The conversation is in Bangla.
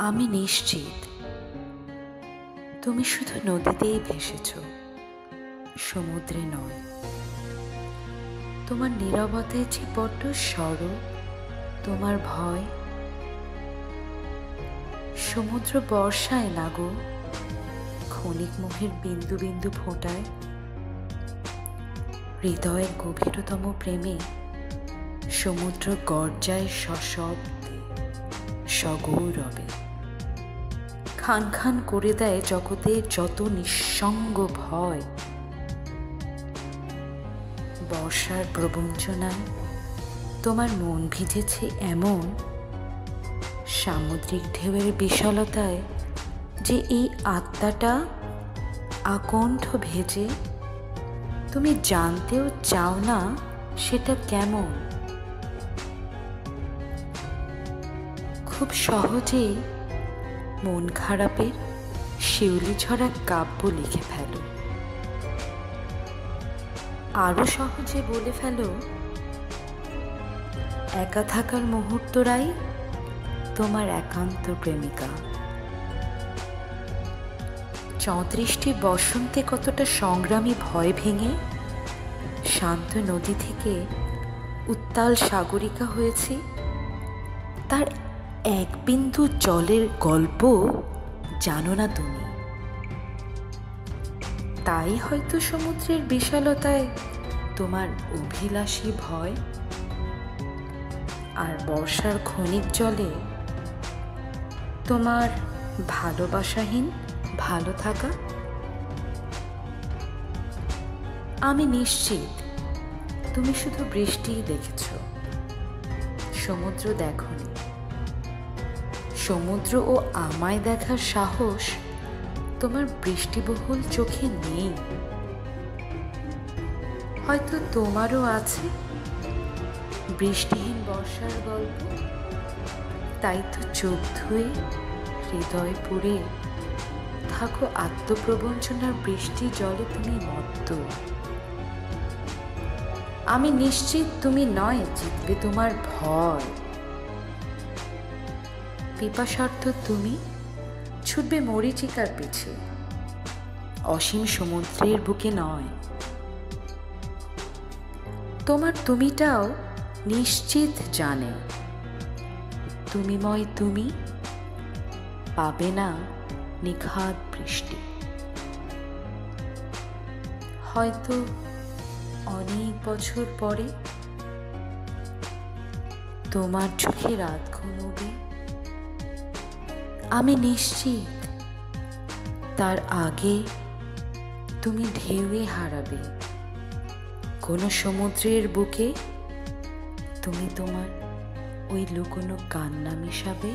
আমি নিশ্চিত। তুমি শুধু নদীতেই ভেসেছ, সমুদ্রে নয়। তোমার নিরবতায় যে বড্ড সরল, তোমার ভয়। সমুদ্র বর্ষায় না গো ক্ষণিক মুখের বিন্দু বিন্দু ফোটায়। হৃদয়ের গভীরতম প্রেমে সমুদ্র গর্জায় সশব্দে সগৌরবে। খান খান করে দেয় জগতের যত নিঃসঙ্গ ভয়। বর্ষার প্রবঞ্চনায় তোমার মন ভিজেছে এমন সামুদ্রিক ঢেউয়ের বিশালতায় যে এই আত্মাটা আকণ্ঠ ভেজে, তুমি জানতেও চাও না সেটা কেমন। খুব সহজেই মন খারাপের শিউলি ছড়া কাব্য লিখে ফেল। আরও সহজে বলে ফেলো, একা থাকার মুহূর্তরাই তোমার একান্ত প্রেমিকা। চৌত্রিশটি বসন্তে কতটা সংগ্রামী ভয় ভেঙে শান্ত নদী থেকে উত্তাল সাগরিকা হয়েছে, তার এক বিন্দু জলের গল্প জানো না তুমি। তাই হয়তো সমুদ্রের বিশালতায় তোমার অভিলাষী ভয়? আর বর্ষার ক্ষণিক জলে তোমার ভালোবাসাহীন ভালো থাকা? আমি নিশ্চিত, তুমি শুধু বৃষ্টিই দেখেছ। সমুদ্র দেখনি। সমুদ্র ও আমায় দেখার সাহস তোমার বৃষ্টিবহুল চোখে নেই। হয়তো তোমারও আছে বৃষ্টিহীন বর্ষার গল্প। তাই তো চোখ ধুয়ে হৃদয় পুড়ে থাকো আত্মপ্রবঞ্চনার বৃষ্টি জলে তুমি মত্ত। আমি নিশ্চিত তুমি নয় জিতবে তোমার ভয়। পিপাসার্থ তুমি? ছুটবে মরিচিকার পিছে। অসীম সমুদ্রের বুকে নয়। তোমার তুমিটাও নিশ্চিত জানে। তুমিময় তুমি পাবে না নিখাত বৃষ্টি। হয়তো অনেক বছর পরে তোমার চোখে রাত ঘুমোবে আমি নিশ্চিত, তার আগে তুমি ঢেউয়ে হারাবে। কোনো সমুদ্রের বুকে তুমি তোমার ওই লুকোনো কান্না মিশাবে?